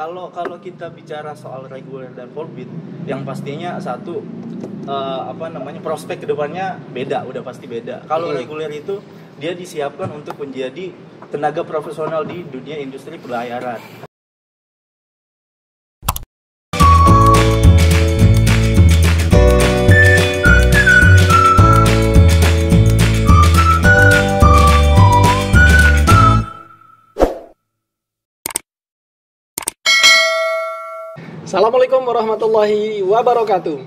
kalau kalau kita bicara soal reguler dan polbit yang pastinya satu eh, apa namanya prospek ke depannya beda udah pasti beda kalau Hmm. reguler itu dia disiapkan untuk menjadi tenaga profesional di dunia industri pelayaran Assalamualaikum warahmatullahi wabarakatuh.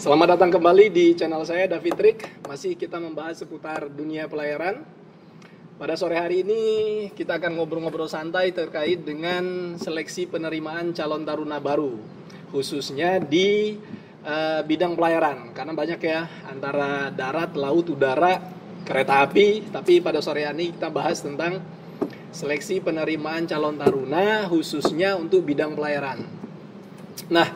Selamat datang kembali di channel saya David Trick. Masih kita membahas seputar dunia pelayaran. Pada sore hari ini kita akan ngobrol-ngobrol santai terkait dengan seleksi penerimaan calon taruna baru, khususnya di eh, bidang pelayaran. Karena banyak ya antara darat, laut, udara, kereta api. Tapi pada sore hari ini kita bahas tentang seleksi penerimaan calon taruna khususnya untuk bidang pelayaran. Nah,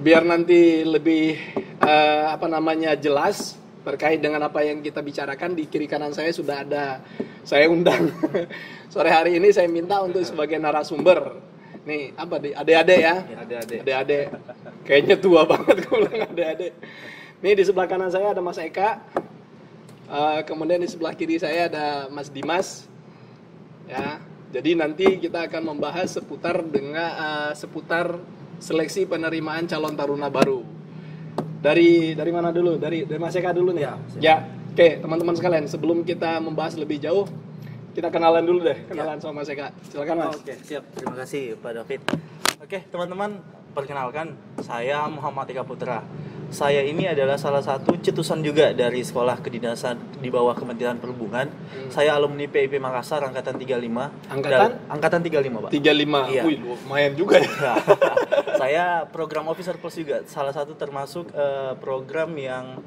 biar nanti lebih eh, apa namanya jelas terkait dengan apa yang kita bicarakan di kiri kanan saya sudah ada saya undang sore hari ini saya minta untuk sebagai narasumber. Nih, apa di adik-adik ya? Adik-adik. Adik-adik. Kayaknya tua banget bilang adik-adik. Nih di sebelah kanan saya ada Mas Eka. Eh, kemudian di sebelah kiri saya ada Mas Dimas. Ya. Jadi nanti kita akan membahas seputar dengan eh, seputar seleksi penerimaan calon taruna baru. Dari dari mana dulu? Dari dari Mas Eka dulu nih. Ya. Ya. Oke, teman-teman sekalian, sebelum kita membahas lebih jauh, kita kenalan dulu deh, kenalan sama Mas Eka. Silakan Mas. Oke, siap. Terima kasih Pak David. Oke, teman-teman, perkenalkan saya Muhammad Eka Putra. Saya ini adalah salah satu cetusan juga dari Sekolah Kedinasan di bawah Kementerian Perhubungan. Saya alumni PIP Makassar angkatan 35. Angkatan? Dan- angkatan 35, Pak. 35. Iya. Wih, lumayan juga ya. Ya. saya program officer plus juga salah satu termasuk eh, program yang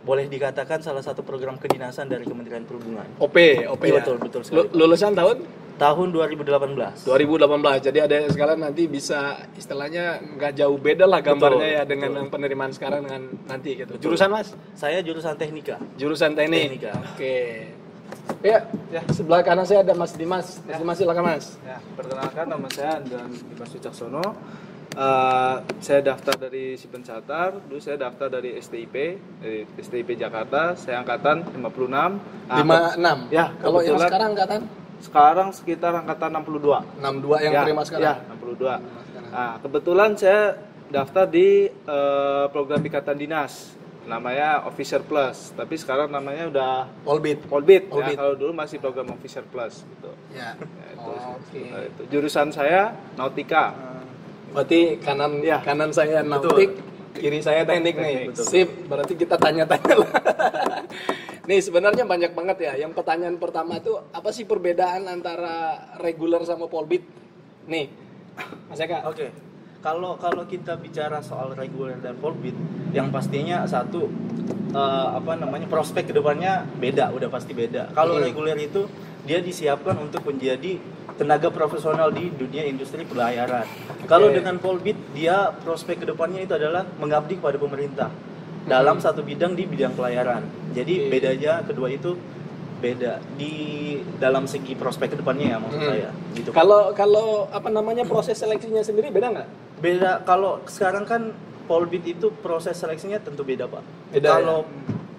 boleh dikatakan salah satu program kedinasan dari Kementerian Perhubungan. OP, OP Iya, ya. betul, betul sekali, Lu- Lulusan tahun Tahun 2018. 2018. Jadi ada sekalian nanti bisa istilahnya nggak jauh beda lah gambarnya ya dengan yang penerimaan sekarang dengan nanti gitu. Jurusan Mas? Saya jurusan teknika. Jurusan teknik. Teknika. Oke. Ya, ya, sebelah kanan saya ada Mas Dimas. Mas Dimas silakan Mas. Ya, perkenalkan nama saya Andan Dimas Wicaksono. Eh, saya daftar dari Sipen Catar, dulu saya daftar dari STIP, dari STIP Jakarta, saya angkatan 56. Ah, 56. Ya, Kalau yang sekarang angkatan Sekarang sekitar angkatan 62. 62 yang ya, terima sekarang. Ya, 62. Nah, kebetulan saya daftar di eh, program ikatan dinas namanya Officer Plus, tapi sekarang namanya udah Polbit. Polbit. Polbit. Ya, kalau dulu masih program Officer Plus gitu. Ya. Ya, itu, Oke. Nah, itu. Jurusan saya Nautika. Berarti kanan Ya. kanan saya nautik, kiri saya teknik nih. Teknik, betul. Sip, berarti kita tanya-tanya lah. nih sebenarnya banyak banget ya. Yang pertanyaan pertama itu apa sih perbedaan antara regular sama polbit? Nih, Mas Eka. Oke. Kalau kalau kita bicara soal reguler dan polbit, yang pastinya satu eh, apa namanya prospek ke depannya beda, udah pasti beda. Kalau Hmm. reguler itu dia disiapkan untuk menjadi tenaga profesional di dunia industri pelayaran. Kalau dengan polbit dia prospek ke depannya itu adalah mengabdi kepada pemerintah dalam satu bidang di bidang pelayaran. Jadi Oke. bedanya kedua itu beda di dalam segi prospek ke depannya ya maksud Hmm. saya. Gitu. Kalau kalau apa namanya proses seleksinya sendiri beda nggak? Beda kalau sekarang kan Polbit itu proses seleksinya tentu beda, Pak. Beda, kalau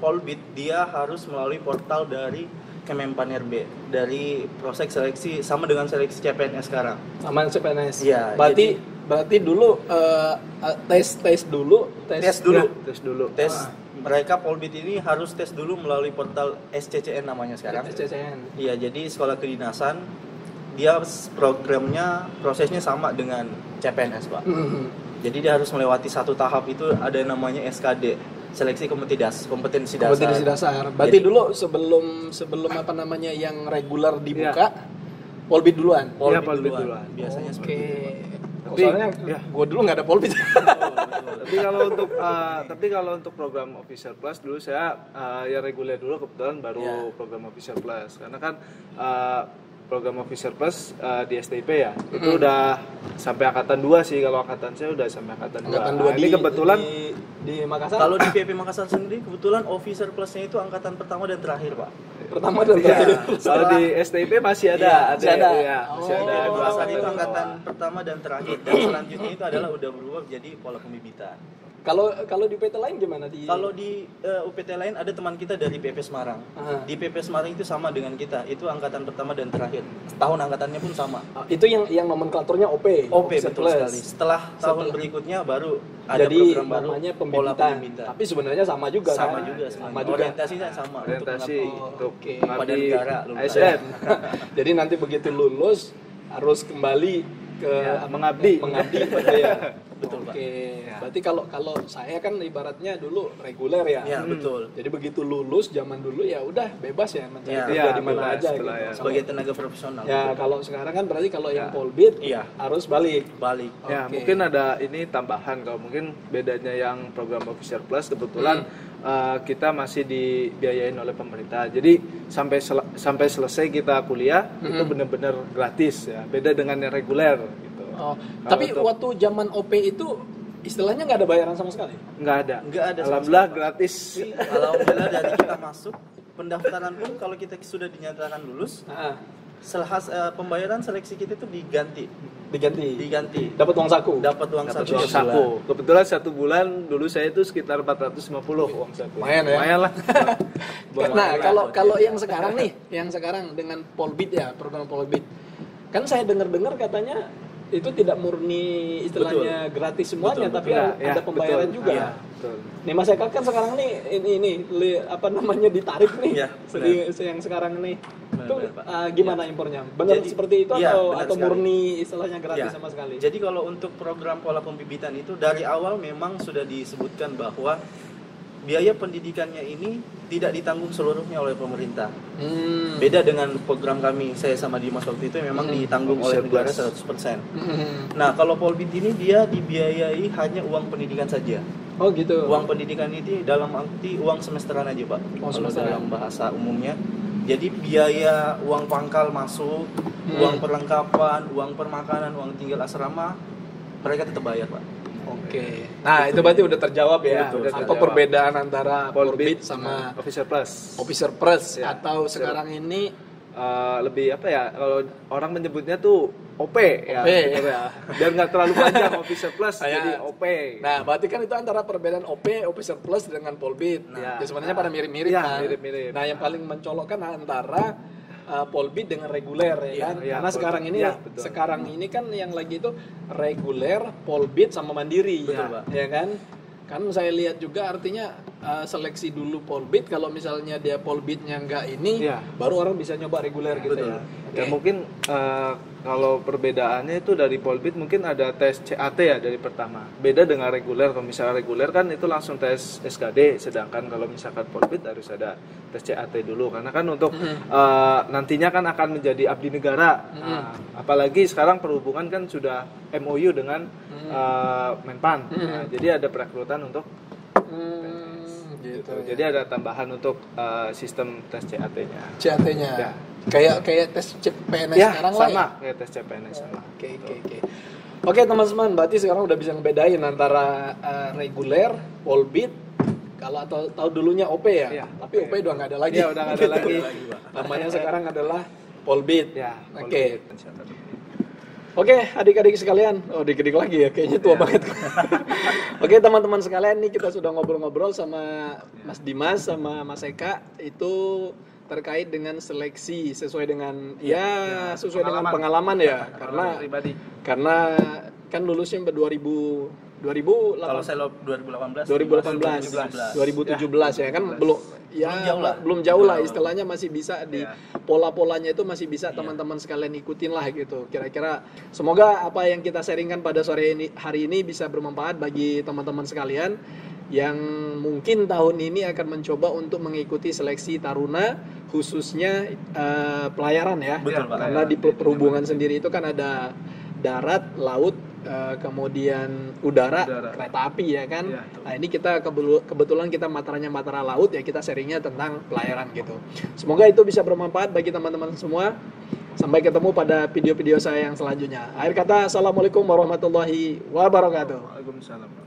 Polbit dia harus melalui portal dari Kemenpan RB dari proses seleksi sama dengan seleksi CPNS sekarang. Sama CPNS. Iya, Berarti berarti dulu eh, tes tes dulu Tes dulu. Tes dulu. Tes mereka Polbit ini harus tes dulu melalui portal SCCN namanya sekarang. SCCN. Iya, jadi sekolah kedinasan dia programnya prosesnya sama dengan CPNS, Pak. Mhm. Jadi dia harus melewati satu tahap itu ada yang namanya SKD, seleksi kompetensi das, kompetensi dasar. Kompetensi dasar. Berarti Jadi- dulu sebelum sebelum apa namanya yang reguler dibuka, polbit duluan. Iya, Polbit Polbit duluan. duluan. Biasanya Oke. seperti itu. Oh, Tapi- soalnya ya. gue dulu nggak ada polbit. tapi kalau untuk eh, tapi kalau untuk program Officer Plus dulu saya eh, ya reguler dulu kebetulan baru Ya. program Officer Plus karena kan eh, program Officer Plus eh, di STIP ya itu udah sampai angkatan 2 sih kalau angkatan saya udah sampai angkatan 2 Angkatan dua ini di- kebetulan di, di Makassar. Kalau di PP Makassar sendiri kebetulan officer plusnya itu angkatan pertama dan terakhir, Pak. Pertama dan Iya. terakhir. Kalau di STIP masih ada, Iya, ada, masih ada. ya, masih ada Oh. dua Kelas itu angkatan pertama dan terakhir dan selanjutnya itu adalah udah berubah jadi pola pembibitan. Kalau kalau di PT lain gimana di Kalau di eh, UPT lain ada teman kita dari PP Semarang. Aha. Di PP Semarang itu sama dengan kita, itu angkatan pertama dan terakhir. Tahun angkatannya pun sama. Ah, itu yang yang nomenklaturnya OP. OP betul Plus. sekali. Setelah tahun Setelah- berikutnya baru ada Jadi program baru namanya pola pembibitan. pembibitan. Tapi sebenarnya sama juga sama kan? juga Sama semuanya. juga. Orientasinya sama Orientasi untuk Pada negara. ASN. Jadi nanti begitu lulus harus kembali ke Ya, mengabdi. mengabdi pada ya. Betul, Oke. Pak. Berarti kalau kalau saya kan ibaratnya dulu reguler ya. Ya, betul. Jadi begitu lulus zaman dulu ya udah bebas ya mencari Ya, kerja ya, di mana aja gitu. ya. Sebagai tenaga profesional. ya betul. kalau sekarang kan berarti kalau yang Ya. polbit Iya. harus balik. balik. Ya, Oke. mungkin ada ini tambahan kalau mungkin bedanya yang program Officer Plus kebetulan uh, kita masih dibiayain oleh pemerintah. Jadi sampai sel- sampai selesai kita kuliah itu benar-benar gratis ya. Beda dengan yang reguler gitu. Oh, Kalau tapi untuk- waktu zaman OP itu istilahnya nggak ada bayaran sama sekali. nggak ada. Nggak ada sama Alhamdulillah sekali, gratis. Alhamdulillah dari kita masuk pendaftaran pun kalau kita sudah dinyatakan lulus, Ah, selhas eh, pembayaran seleksi kita itu diganti, diganti. diganti. Dapat uang saku. Dapat uang Dapat saku uang bulan. saku. Kebetulan satu bulan dulu saya itu sekitar 450 uang saku. Lumayan ya. Lumayan lah. Buat Nah, kalau kalau yang sekarang nih, yang sekarang dengan Polbit ya, program Polbit. Kan saya dengar-dengar katanya itu tidak murni istilahnya gratis semuanya, Betul, tapi Ya, ada ya, pembayaran betul. juga. Iya, betul. Nih Mas Eka kan sekarang nih ini ini li- apa namanya ditarik nih. Iya, Sedi- yang sekarang nih. Benar, Itu benar, Pak. ah, gimana impornya? Benar Jadi- seperti itu iya, atau atau sekali. murni istilahnya gratis Ya. sama sekali? Jadi kalau untuk program pola pembibitan itu dari awal memang sudah disebutkan bahwa biaya pendidikannya ini tidak ditanggung seluruhnya oleh pemerintah. Hmm. Beda dengan program kami, saya sama Dimas waktu itu memang Hmm. ditanggung oleh negara Plus. 100%. Hmm. Nah, kalau Polbit ini dia dibiayai hanya uang pendidikan saja. Oh gitu. Uang pendidikan ini dalam arti uang semesteran aja, Pak. Kalau semesteran. dalam bahasa umumnya. Jadi biaya uang pangkal masuk, Hmm. uang perlengkapan, uang permakanan, uang tinggal asrama, mereka tetap bayar, Pak. Oke. Nah, itu berarti udah terjawab ya. Betul, udah Apa terjawab. perbedaan antara Polbit sama Officer Plus. Officer Plus Ya, atau Officer. sekarang ini Eh, lebih apa ya kalau orang menyebutnya tuh OP ya, OP, gitu ya. biar nggak terlalu panjang Officer Plus Saya- jadi OP Nah, berarti kan itu antara perbedaan OP, Officer Plus dengan Polbit. Nah, ya, sebenarnya nah. pada mirip-mirip Iya, kan. mirip-mirip. Nah, yang paling mencolokkan antara uh, Polbit dengan reguler ya Iya, kan. iya, Karena Polbit. sekarang ini betul. sekarang ini kan yang lagi itu reguler, Polbit sama Mandiri. Betul, ya, Pak. ya kan? Kan saya lihat juga artinya uh, seleksi dulu Polbit kalau misalnya dia Polbitnya nggak ini Iya. baru orang bisa nyoba reguler gitu Betul. ya. Dan mungkin eh, kalau perbedaannya itu dari Polbit mungkin ada tes CAT ya dari pertama. Beda dengan reguler. Kalau misalnya reguler kan itu langsung tes SKD, sedangkan kalau misalkan Polbit harus ada tes CAT dulu karena kan untuk eh, nantinya kan akan menjadi abdi negara. Nah, apalagi sekarang perhubungan kan sudah MOU dengan eh, Menpan. Nah, jadi ada perekrutan untuk gitu. gitu. Jadi ada tambahan untuk eh, sistem tes CAT-nya. CAT-nya. Ya. Kayak kayak tes CPNS Ya, sekarang lah sama ya. kayak tes CPNS sama. Oke oke oke. Oke teman-teman, berarti sekarang udah bisa ngebedain antara eh, reguler, polbit, kalau atau tahu dulunya OP ya. Iya, Tapi OP udah nggak ada lagi. Iya, udah nggak ada lagi. Namanya sekarang adalah polbit. Ya, Oke. Polbit. Oke, adik-adik sekalian. Oh, adik-adik lagi ya, kayaknya tua banget. Oke, teman-teman sekalian, nih kita sudah ngobrol-ngobrol sama Mas Dimas sama Mas Eka itu terkait dengan seleksi sesuai dengan ya, sesuai dengan pengalaman ya, karena pribadi. karena kan lulusnya 2000 2000 Kalau saya lo 2018 2018 2017 ya kan belum ya Belum jauh lah. belum jauh lah istilahnya masih bisa di Ya. pola-polanya itu masih bisa teman-teman sekalian ikutin lah gitu. Kira-kira semoga apa yang kita sharingkan pada sore ini hari ini bisa bermanfaat bagi teman-teman sekalian yang mungkin tahun ini akan mencoba untuk mengikuti seleksi taruna khususnya eh, pelayaran ya. Betul, Pak. karena di per- perhubungan sendiri itu kan ada darat laut eh, kemudian udara, Udara. kereta api ya kan Iya. nah ini kita kebetulan kita materanya matera laut ya kita sharingnya tentang pelayaran gitu semoga itu bisa bermanfaat bagi teman-teman semua sampai ketemu pada video-video saya yang selanjutnya akhir kata assalamualaikum warahmatullahi wabarakatuh Waalaikumsalam.